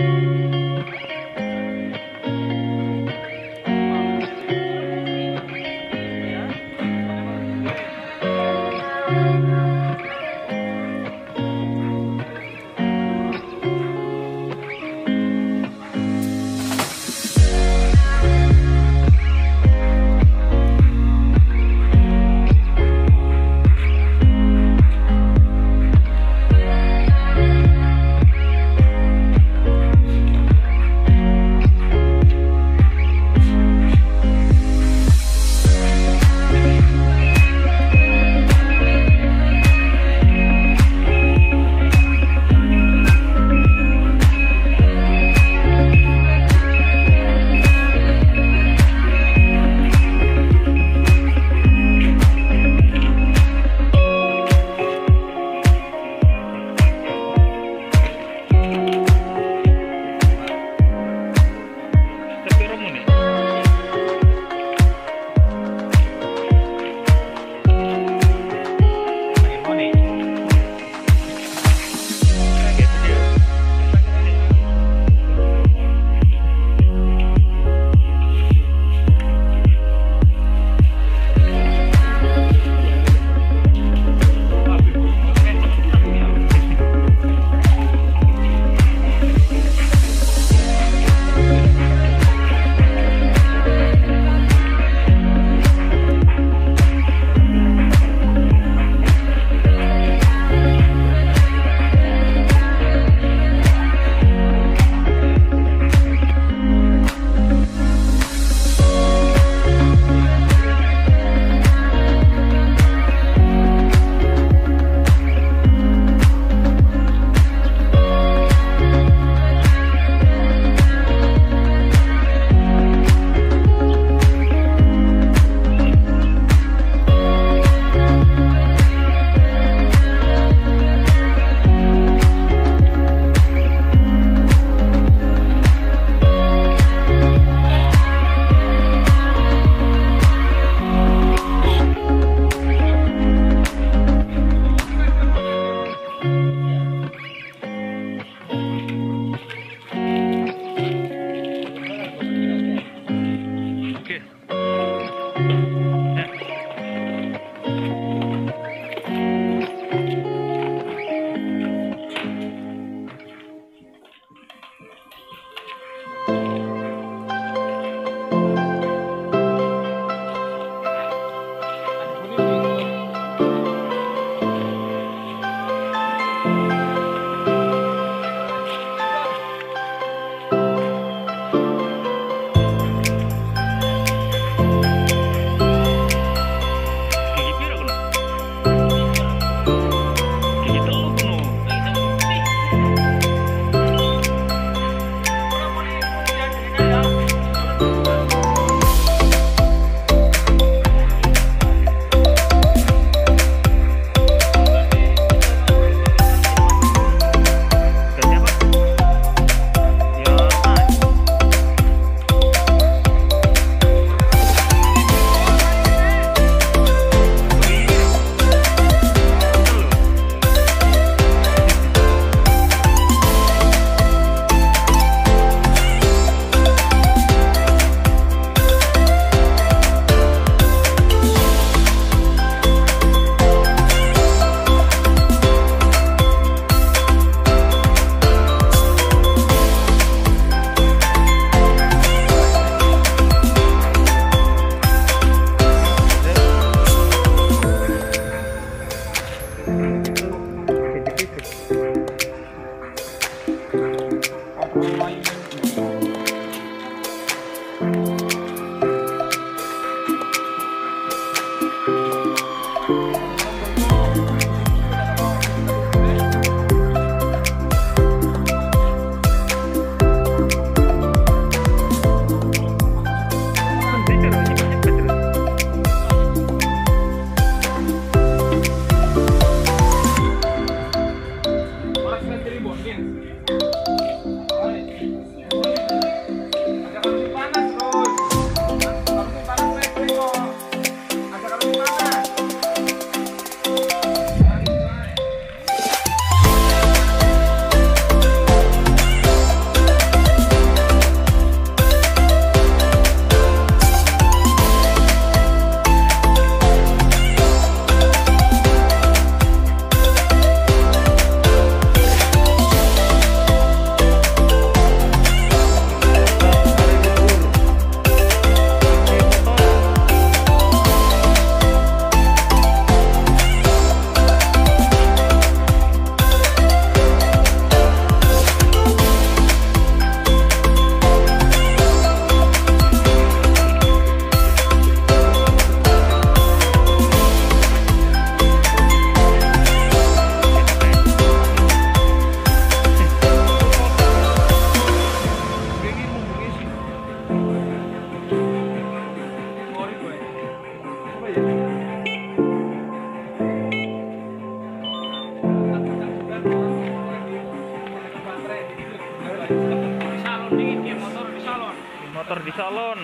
Música motor di salon. motor di salon